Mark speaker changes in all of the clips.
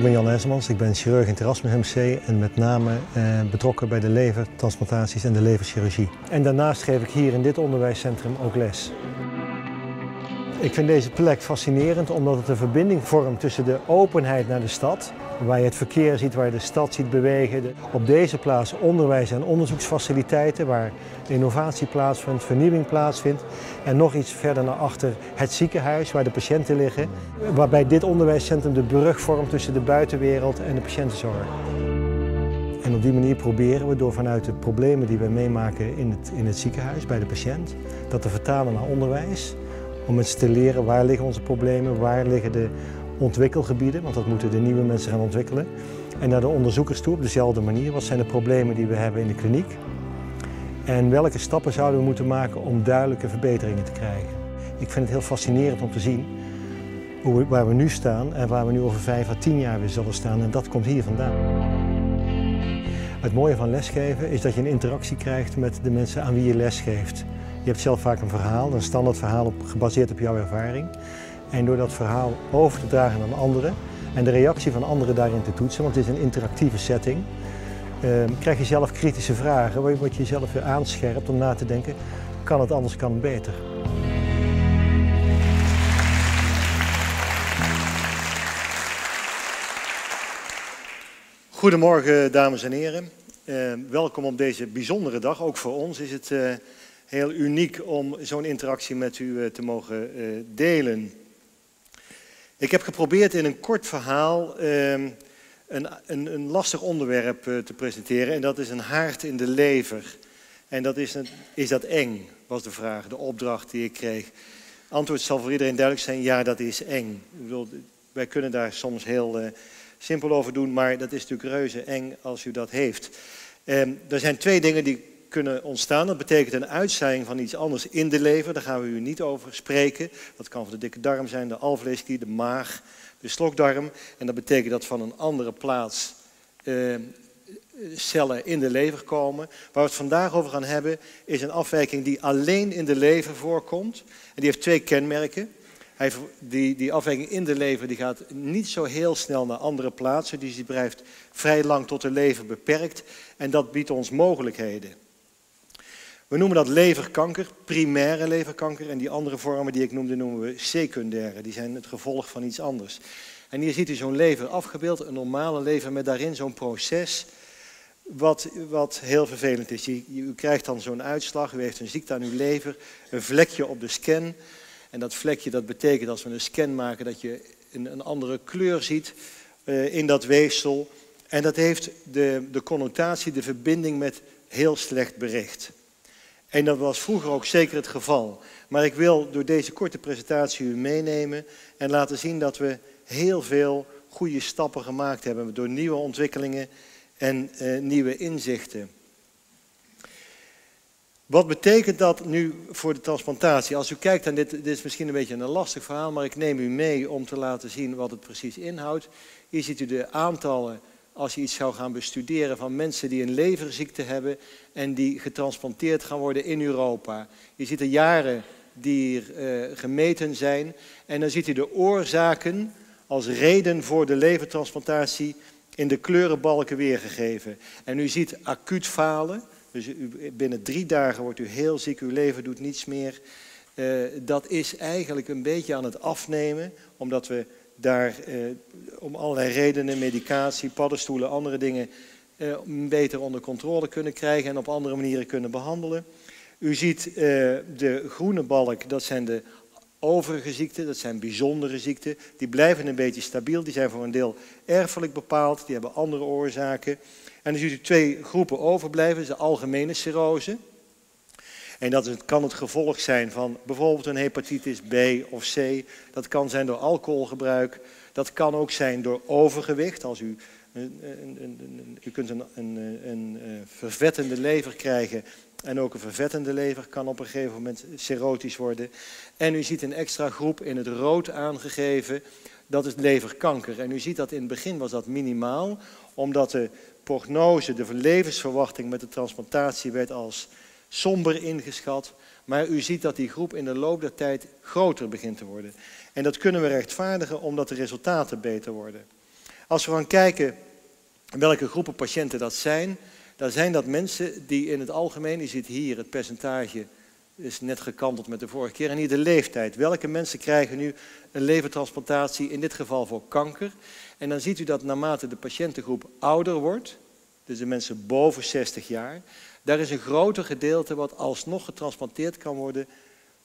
Speaker 1: Ik ben Jan Hersemans, ik ben chirurg in het Erasmus MC en met name eh, betrokken bij de levertransplantaties en de leverchirurgie. En daarnaast geef ik hier in dit onderwijscentrum ook les. Ik vind deze plek fascinerend omdat het een verbinding vormt tussen de openheid naar de stad, waar je het verkeer ziet, waar je de stad ziet bewegen. Op deze plaats onderwijs- en onderzoeksfaciliteiten, waar innovatie plaatsvindt, vernieuwing plaatsvindt. En nog iets verder naar achter het ziekenhuis, waar de patiënten liggen. Waarbij dit onderwijscentrum de brug vormt tussen de buitenwereld en de patiëntenzorg. En op die manier proberen we door vanuit de problemen die we meemaken in het, in het ziekenhuis bij de patiënt, dat te vertalen naar onderwijs om eens te leren waar liggen onze problemen, waar liggen de ontwikkelgebieden, want dat moeten de nieuwe mensen gaan ontwikkelen. En naar de onderzoekers toe op dezelfde manier. Wat zijn de problemen die we hebben in de kliniek? En welke stappen zouden we moeten maken om duidelijke verbeteringen te krijgen? Ik vind het heel fascinerend om te zien hoe waar we nu staan en waar we nu over vijf à tien jaar weer zullen staan. En dat komt hier vandaan. Het mooie van lesgeven is dat je een interactie krijgt met de mensen aan wie je lesgeeft. Je hebt zelf vaak een verhaal, een standaard verhaal op, gebaseerd op jouw ervaring. En door dat verhaal over te dragen aan anderen en de reactie van anderen daarin te toetsen, want het is een interactieve setting, eh, krijg je zelf kritische vragen, waar je jezelf weer aanscherpt om na te denken, kan het anders, kan het beter. Goedemorgen dames en heren. Uh, welkom op deze bijzondere dag. Ook voor ons is het uh, heel uniek om zo'n interactie met u uh, te mogen delen. Ik heb geprobeerd in een kort verhaal ehm, een, een, een, lastig onderwerp te presenteren. En dat is een haard in de lever. En dat is, een, is dat eng, was de vraag, de opdracht die ik kreeg. Antwoord zal voor iedereen duidelijk zijn, ja dat is eng. Wij kunnen daar soms heel simpel over doen, maar dat is natuurlijk reuze eng als u dat heeft. Eh, er zijn twee dingen die kunnen ontstaan. Dat betekent een uitzaaiing van iets anders in de lever. Daar gaan we u niet over spreken. Dat kan van de dikke darm zijn, de alvleesklier, de maag, de slokdarm. En dat betekent dat van een andere plaats eh, cellen in de lever komen. Waar we het vandaag over gaan hebben is een afwijking die alleen in de lever voorkomt. En die heeft twee kenmerken. Hij, die, die afwijking in de lever die gaat niet zo heel snel naar andere plaatsen. Dus die blijft vrij lang tot de lever beperkt. En dat biedt ons mogelijkheden. We noemen dat leverkanker, primaire leverkanker. En die andere vormen die ik noemde, noemen we secundaire. Die zijn het gevolg van iets anders. En hier ziet u zo'n lever afgebeeld, een normale lever met daarin zo'n proces. Wat, wat heel vervelend is. U, krijgt dan zo'n uitslag, u heeft een ziekte aan uw lever, een vlekje op de scan. En dat vlekje, dat betekent als we een scan maken dat je een, een andere kleur ziet uh, in dat weefsel. En dat heeft de, de connotatie, de verbinding met heel slecht bericht. En dat was vroeger ook zeker het geval. Maar ik wil door deze korte presentatie u meenemen en laten zien dat we heel veel goede stappen gemaakt hebben door nieuwe ontwikkelingen en uh, nieuwe inzichten. Wat betekent dat nu voor de transplantatie? Als u kijkt, en dit, dit is misschien een beetje een lastig verhaal, maar ik neem u mee om te laten zien wat het precies inhoudt. Hier ziet u de aantallen, als je iets zou gaan bestuderen, van mensen die een leverziekte hebben en die getransplanteerd gaan worden in Europa. Je ziet de jaren die er uh, gemeten zijn en dan ziet u de oorzaken als reden voor de levertransplantatie in de kleurenbalken weergegeven. En u ziet acuut falen, dus binnen drie dagen wordt u heel ziek, uw leven doet niets meer. Uh, dat is eigenlijk een beetje aan het afnemen, omdat we daar uh, om allerlei redenen, medicatie, paddenstoelen, andere dingen, uh, beter onder controle kunnen krijgen en op andere manieren kunnen behandelen. U ziet de groene balk, dat zijn de overige ziekten, dat zijn bijzondere ziekten. Die blijven een beetje stabiel, die zijn voor een deel erfelijk bepaald, die hebben andere oorzaken. En dan ziet u twee groepen overblijven, de algemene cirrose. En dat kan het gevolg zijn van bijvoorbeeld een hepatitis B of C. Dat kan zijn door alcoholgebruik. Dat kan ook zijn door overgewicht. Als u, een, een, een, u kunt een, vervettende lever krijgen. En ook een vervettende lever kan op een gegeven moment cirrotisch worden. En u ziet een extra groep in het rood aangegeven. Dat is leverkanker. En u ziet dat in het begin was dat minimaal. Omdat de prognose, de levensverwachting met de transplantatie werd als somber ingeschat. Maar u ziet dat die groep in de loop der tijd groter begint te worden. En dat kunnen we rechtvaardigen omdat de resultaten beter worden. Als we gaan kijken welke groepen patiënten dat zijn, dan zijn dat mensen die in het algemeen, je ziet hier het percentage is net gekanteld met de vorige keer, en hier de leeftijd. Welke mensen krijgen nu een levertransplantatie, in dit geval voor kanker? En dan ziet u dat naarmate de patiëntengroep ouder wordt, dus de mensen boven 60 jaar, daar is een groter gedeelte wat alsnog getransplanteerd kan worden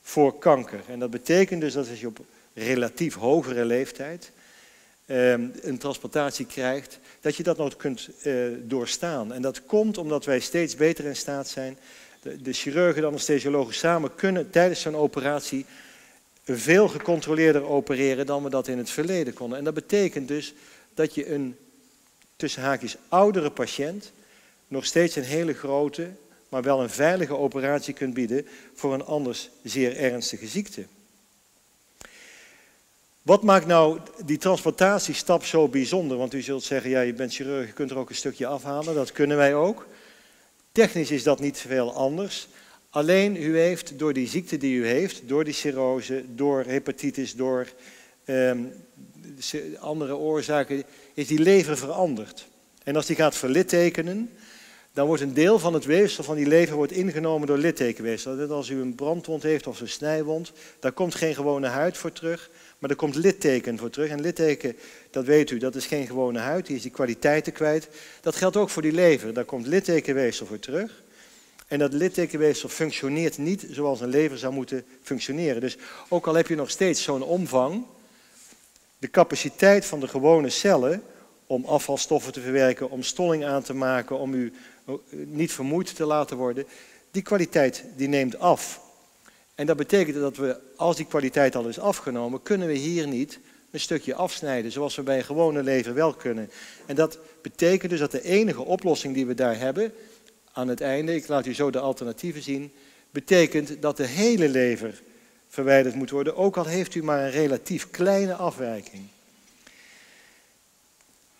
Speaker 1: voor kanker. En dat betekent dus dat als je op relatief hogere leeftijd ehm, een transplantatie krijgt, dat je dat nog kunt eh, doorstaan. En dat komt omdat wij steeds beter in staat zijn. De, de chirurgen en de anesthesiologen samen kunnen tijdens zo'n operatie veel gecontroleerder opereren dan we dat in het verleden konden. En dat betekent dus dat je een tussen haakjes oudere patiënt nog steeds een hele grote, maar wel een veilige operatie kunt bieden voor een anders zeer ernstige ziekte. Wat maakt nou die transportatiestap zo bijzonder? Want u zult zeggen, ja, je bent chirurg, je kunt er ook een stukje afhalen. Dat kunnen wij ook. Technisch is dat niet veel anders. Alleen u heeft door die ziekte die u heeft, door die cirrose, door hepatitis, door andere oorzaken, is die lever veranderd. En als die gaat verlittekenen, dan wordt een deel van het weefsel van die lever wordt ingenomen door littekenweefsel. Dat als u een brandwond heeft of een snijwond, daar komt geen gewone huid voor terug, maar er komt litteken voor terug. En litteken, dat weet u, dat is geen gewone huid, die is die kwaliteiten kwijt. Dat geldt ook voor die lever, daar komt littekenweefsel voor terug. En dat littekenweefsel functioneert niet zoals een lever zou moeten functioneren. Dus ook al heb je nog steeds zo'n omvang, de capaciteit van de gewone cellen om afvalstoffen te verwerken, om stolling aan te maken, om u eh, niet vermoeid te laten worden, die kwaliteit die neemt af. En dat betekent dat we, als die kwaliteit al is afgenomen, kunnen we hier niet een stukje afsnijden, zoals we bij een gewone lever wel kunnen. En dat betekent dus dat de enige oplossing die we daar hebben, aan het einde, ik laat u zo de alternatieven zien, betekent dat de hele lever verwijderd moet worden, ook al heeft u maar een relatief kleine afwijking.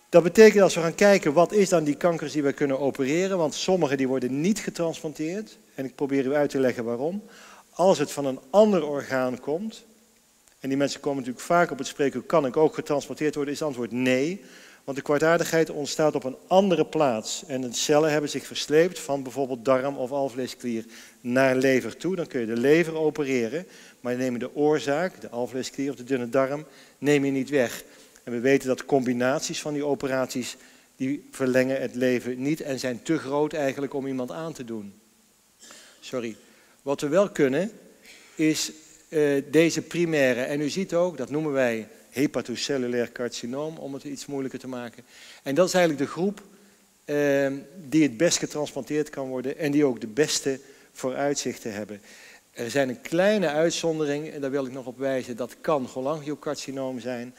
Speaker 1: Dat betekent als we gaan kijken wat is dan die kankers die we kunnen opereren, want sommige die worden niet getransplanteerd, en ik probeer u uit te leggen waarom. Als het van een ander orgaan komt, en die mensen komen natuurlijk vaak op het spreken, kan ik ook getransplanteerd worden, is het antwoord nee. Want de kwaadaardigheid ontstaat op een andere plaats. En de cellen hebben zich versleept van bijvoorbeeld darm of alvleesklier naar lever toe. Dan kun je de lever opereren, maar je neemt de oorzaak, de alvleesklier of de dunne darm, neem je niet weg. En we weten dat combinaties van die operaties, die verlengen het leven niet en zijn te groot eigenlijk om iemand aan te doen. Sorry. Wat we wel kunnen, is uh, deze primaire, en u ziet ook, dat noemen wij hepatocellulair carcinoom, om het iets moeilijker te maken. En dat is eigenlijk de groep uh, die het best getransplanteerd kan worden en die ook de beste vooruitzichten hebben. Er zijn een kleine uitzondering, en daar wil ik nog op wijzen, dat kan cholangiocarcinoom zijn.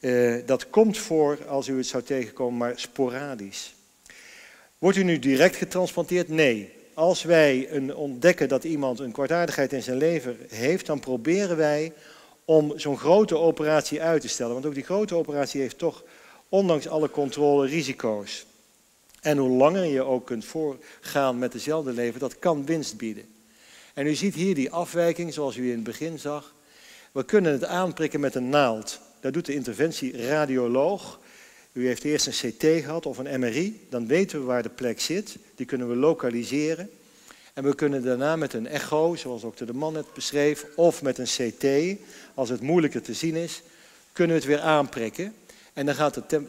Speaker 1: Uh, dat komt voor, als u het zou tegenkomen, maar sporadisch. Wordt u nu direct getransplanteerd? Nee. Als wij een, ontdekken dat iemand een kwartaardigheid in zijn lever heeft, dan proberen wij om zo'n grote operatie uit te stellen. Want ook die grote operatie heeft toch, ondanks alle controle, risico's. En hoe langer je ook kunt voorgaan met dezelfde lever, dat kan winst bieden. En u ziet hier die afwijking, zoals u in het begin zag. We kunnen het aanprikken met een naald. Dat doet de interventieradioloog. U heeft eerst een CT gehad of een MRI, dan weten we waar de plek zit. Die kunnen we lokaliseren. En we kunnen daarna met een echo, zoals dokter De Man net beschreef, of met een CT, als het moeilijker te zien is, kunnen we het weer aanprikken. En dan gaat de,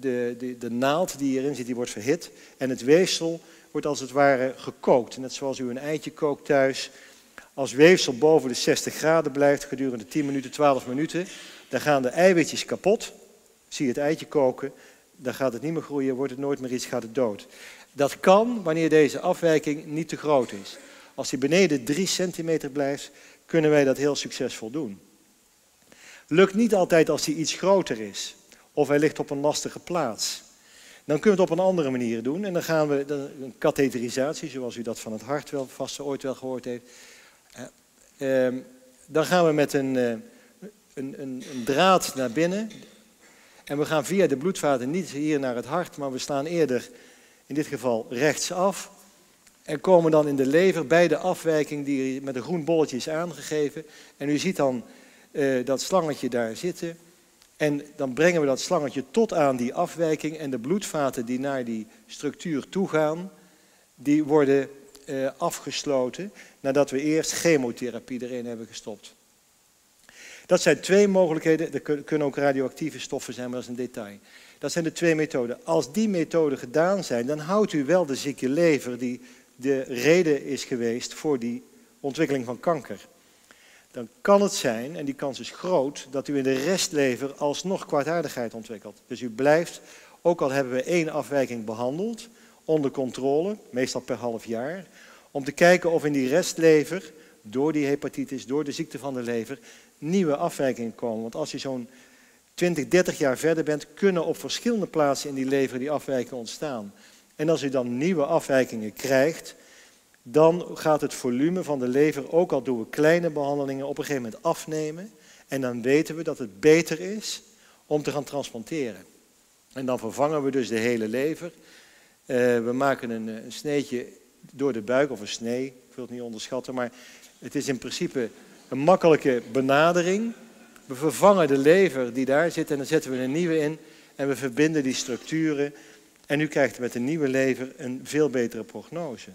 Speaker 1: de, de, de naald die hierin zit, die wordt verhit. En het weefsel wordt als het ware gekookt. Net zoals u een eitje kookt thuis. Als weefsel boven de 60 graden blijft gedurende 10 minuten, 12 minuten, dan gaan de eiwitjes kapot. Zie je het eitje koken, dan gaat het niet meer groeien, wordt het nooit meer iets, gaat het dood. Dat kan wanneer deze afwijking niet te groot is. Als die beneden 3 centimeter blijft, kunnen wij dat heel succesvol doen. Lukt niet altijd als die iets groter is, of hij ligt op een lastige plaats. Dan kunnen we het op een andere manier doen. En dan gaan we, een katheterisatie, zoals u dat van het hart wel vast ooit wel gehoord heeft. Eh, ehm, dan gaan we met eh, een, een, een draad naar binnen. En we gaan via de bloedvaten niet hier naar het hart, maar we slaan eerder in dit geval rechtsaf. En komen dan in de lever bij de afwijking die met een groen bolletje is aangegeven. En u ziet dan uh, dat slangetje daar zitten. En dan brengen we dat slangetje tot aan die afwijking en de bloedvaten die naar die structuur toe gaan, die worden eh, afgesloten nadat we eerst chemotherapie erin hebben gestopt. Dat zijn twee mogelijkheden. Er kunnen ook radioactieve stoffen zijn, maar dat is een detail. Dat zijn de twee methoden. Als die methoden gedaan zijn, dan houdt u wel de zieke lever die de reden is geweest voor die ontwikkeling van kanker. Dan kan het zijn, en die kans is groot, dat u in de restlever alsnog kwaadaardigheid ontwikkelt. Dus u blijft, ook al hebben we één afwijking behandeld, onder controle, meestal per half jaar, om te kijken of in die restlever, door die hepatitis, door de ziekte van de lever, nieuwe afwijkingen komen. Want als je zo'n 20, 30 jaar verder bent, kunnen op verschillende plaatsen in die lever die afwijkingen ontstaan. En als u dan nieuwe afwijkingen krijgt, dan gaat het volume van de lever, ook al doen we kleine behandelingen, op een gegeven moment afnemen. En dan weten we dat het beter is om te gaan transplanteren. En dan vervangen we dus de hele lever. Eh, we maken een, een sneetje door de buik, of een snee, ik wil het niet onderschatten, maar het is in principe een makkelijke benadering. We vervangen de lever die daar zit en dan zetten we een nieuwe in en we verbinden die structuren. En u krijgt met een nieuwe lever een veel betere prognose.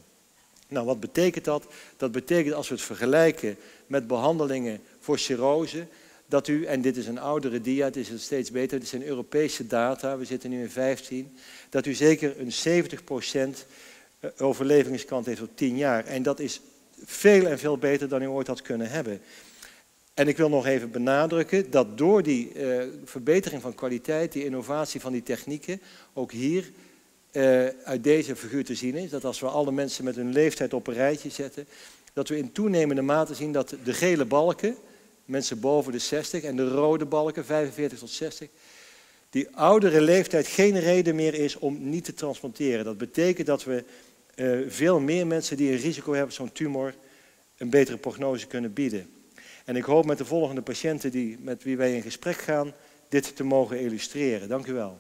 Speaker 1: Nou, wat betekent dat? Dat betekent als we het vergelijken met behandelingen voor cirrose, dat u, en dit is een oudere dia, het is het steeds beter, dit zijn Europese data, we zitten nu in 15, dat u zeker een 70% eh, overlevingskant heeft op 10 jaar. En dat is veel en veel beter dan u ooit had kunnen hebben. En ik wil nog even benadrukken dat door die uh, verbetering van kwaliteit, die innovatie van die technieken, ook hier uh, uit deze figuur te zien is, dat als we alle mensen met hun leeftijd op een rijtje zetten, dat we in toenemende mate zien dat de gele balken, mensen boven de 60, en de rode balken, 45 tot 60, die oudere leeftijd geen reden meer is om niet te transplanteren. Dat betekent dat we uh, veel meer mensen die een risico hebben op zo'n tumor een betere prognose kunnen bieden. En ik hoop met de volgende patiënten die, met wie wij in gesprek gaan, dit te mogen illustreren. Dank u wel.